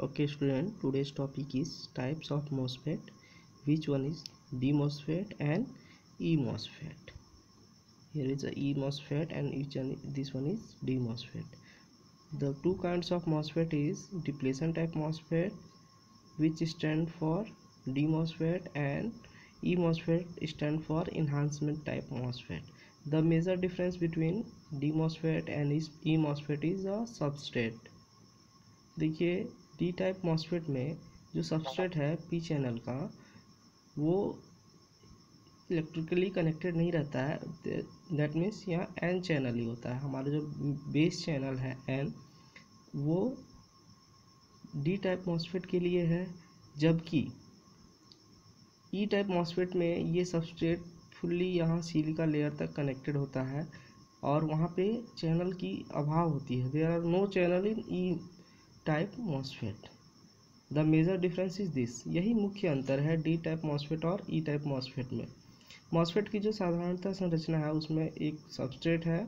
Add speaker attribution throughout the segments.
Speaker 1: Okay student, today's topic is types of MOSFET. Which one is D MOSFET and E MOSFET? Here is a E MOSFET and each one, this one is D MOSFET. The two kinds of MOSFET is depletion type MOSFET which stand for D MOSFET and E MOSFET stand for enhancement type MOSFET. The major difference between D MOSFET and E MOSFET is a substrate. देखिए D type MOSFET में जो substrate है P channel का, वो electrically connected नहीं रहता है। That means यहाँ एन चैनल ही होता है। हमारा जो बेस चैनल है एन वो डी टाइप मॉसफेट के लिए है, जबकि ई टाइप मॉसफेट में ये सबस्ट्रेट फुल्ली यहाँ सिलिका लेयर तक कनेक्टेड होता है और वहाँ पे चैनल की अभाव होती है। There are no channel in E type MOSFET the major difference is this यही मुख्य अंतर है डी टाइप मॉसफेट और ई टाइप मॉसफेट में। मॉसफेट की जो साधारणतः संरचना है, उसमें एक सबस्ट्रेट है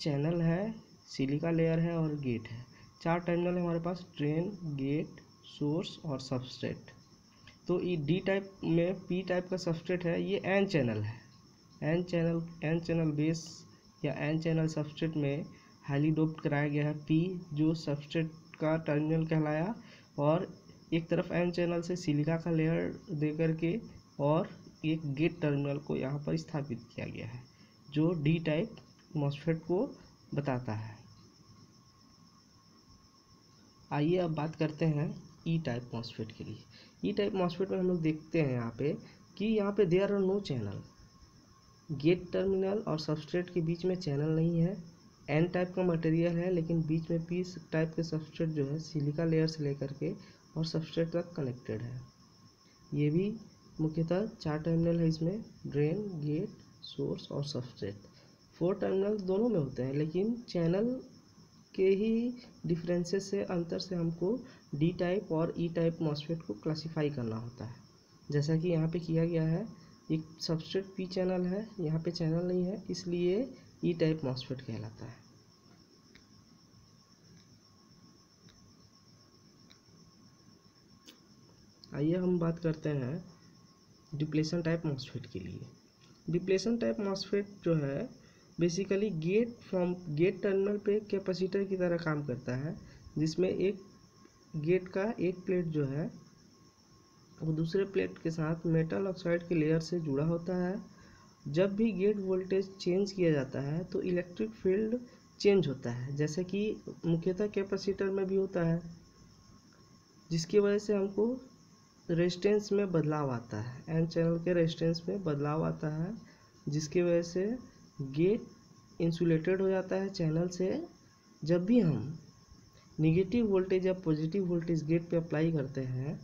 Speaker 1: चैनल है सिलिका लेयर है और गेट है। चार टर्मिनल हमारे पास ड्रेन गेट सोर्स और सबस्ट्रेट तो ये डी टाइप में पी टाइप का सबस्ट्रेट है, ये एन चैनल है। N channel N channel base या एन चैनल सबस्ट्रेट में हाईली डोप्ड कराया गया है पी जो सबस्ट्रेट का टर्मिनल कहलाया और एक तरफ़ एन चैनल से सिलिका का लेयर दे करके और एक गेट टर्मिनल को यहाँ पर स्थापित किया गया है, जो डी टाइप मॉसफेट को बताता है। आइए अब बात करते हैं ई टाइप मॉसफेट के लिए। ई टाइप मॉसफेट में हम लोग देखते हैं यहाँ पे कि यहाँ पे there are no channel gate terminal और सबस्ट्रेट के बीच में चैनल नहीं है। एन टाइप का मटेरियल है, लेकिन बीच में पी टाइप के सबस्ट्रेट जो है सिलिका लेयर से लेकर के और सबस्ट्रेट तक कनेक्टेड है। ये भी मुख्यतः चार टर्मिनल है इसमें ड्रेन गेट सोर्स और सबस्ट्रेट फोर टर्मिनल दोनों में होते हैं, लेकिन चैनल के ही डिफरेंसेस से, अंतर से हमको डी टाइप और ई टाइप मॉसफेट को क्लासीफाई करना होता है। जैसा कि यहाँ पे किया गया है, एक सबस्ट्रेट पी चैनल है, यहाँ पे चैनल नहीं है, इसलिए ई टाइप मॉसफेट कहलाता है। आइए हम बात करते हैं डिप्लेशन टाइप मॉसफेट के लिए। डिप्लेशन टाइप मॉसफेट जो है basically gate from gate terminal पे कैपेसिटर की तरह काम करता है, जिसमें एक गेट का एक प्लेट जो है, वो दूसरे प्लेट के साथ मेटल ऑक्साइड के लेयर से जुड़ा होता है। जब भी गेट वोल्टेज चेंज किया जाता है तो इलेक्ट्रिक फ़ील्ड चेंज होता है, जैसे कि मुख्यतः कैपेसिटर में भी होता है, जिसकी वजह से हमको रेजिस्टेंस में बदलाव आता है एन चैनल के रेजिस्टेंस में बदलाव आता है, जिसकी वजह से गेट इंसुलेटेड हो जाता है चैनल से। जब भी हम निगेटिव वोल्टेज या पॉजिटिव वोल्टेज गेट पे अप्लाई करते हैं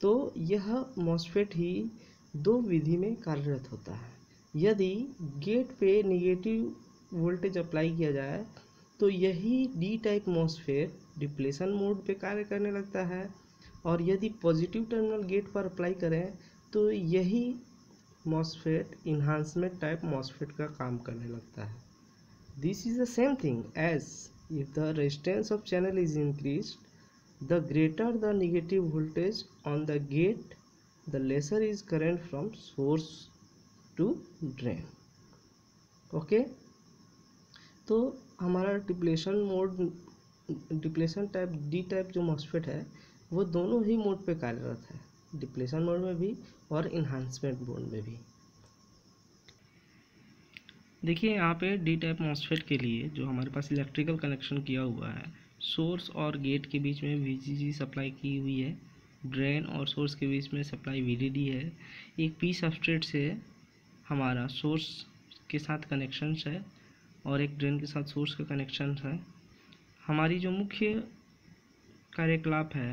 Speaker 1: तो यह मॉसफेट ही दो विधि में कार्यरत होता है। यदि गेट पे निगेटिव वोल्टेज अप्लाई किया जाए तो यही D type MOSFET depletion mode पे कार्य करने लगता है। और यदि पॉजिटिव टर्मिनल गेट पर अप्लाई करें तो यही मॉसफेट इन्हांसमेंट टाइप मॉसफेट का काम करने लगता है। This is the same thing as if the resistance of channel is increase the greater the negative voltage on the gate the lesser is current from source to drain okay तो हमारा depletion mode depletion type D type जो MOSFET है, वो दोनों ही mode पे कार्यरत है। Depletion mode में भी और इन्हांसमेंट मोड में भी। देखिए, यहाँ पे डी टाइप मॉसफेट के लिए जो हमारे पास इलेक्ट्रिकल कनेक्शन किया हुआ है सोर्स और गेट के बीच में वी सप्लाई की हुई है ड्रेन और सोर्स के बीच में सप्लाई वी है। एक पी सबस्ट्रेट से हमारा सोर्स के साथ कनेक्शंस है और एक ड्रेन के साथ सोर्स का कनेक्शन है। हमारी जो मुख्य कार्यकलाप है,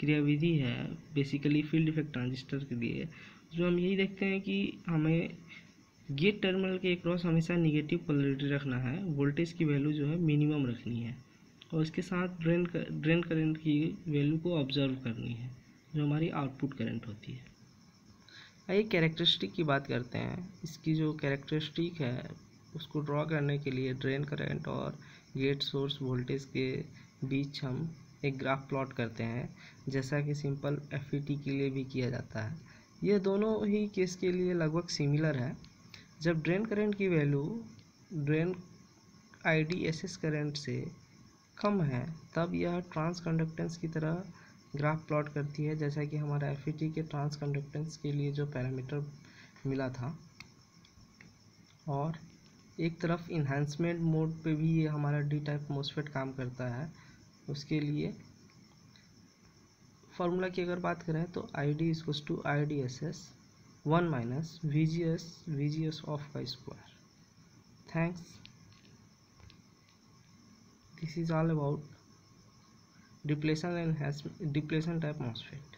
Speaker 1: क्रियाविधि है बेसिकली फ़ील्ड इफ़ेक्ट ट्रांजिस्टर के लिए, जो हम यही देखते हैं कि हमें गेट टर्मिनल के क्रॉस हमेशा निगेटिव पोलरिटी रखना है वोल्टेज की वैल्यू जो है मिनिमम रखनी है और इसके साथ ड्रेन ड्रेन करंट की वैल्यू को ऑब्ज़र्व करनी है, जो हमारी आउटपुट करंट होती है। आइए कैरेक्टरिस्टिक की बात करते हैं। इसकी जो कैरेक्टरिस्टिक है, उसको ड्रॉ करने के लिए ड्रेन करंट और गेट सोर्स वोल्टेज के बीच हम एक ग्राफ प्लॉट करते हैं, जैसा कि सिंपल एफईटी के लिए भी किया जाता है। ये दोनों ही केस के लिए लगभग सिमिलर है। जब ड्रेन करंट की value drain I D S S current से कम है, तब यह ट्रांस कंडक्टेंस की तरह ग्राफ प्लॉट करती है, जैसा कि हमारा एफईटी के ट्रांस कंडक्टेंस के लिए जो पैरामीटर मिला था। और एक तरफ़ इन्हांसमेंट मोड पे भी ये हमारा डी टाइप मोसफेट काम करता है। उसके लिए फार्मूला की अगर बात करें तो I D is to I D S S one minus V G S V G S off का square thanks this is all about depletion and depletion type MOSFET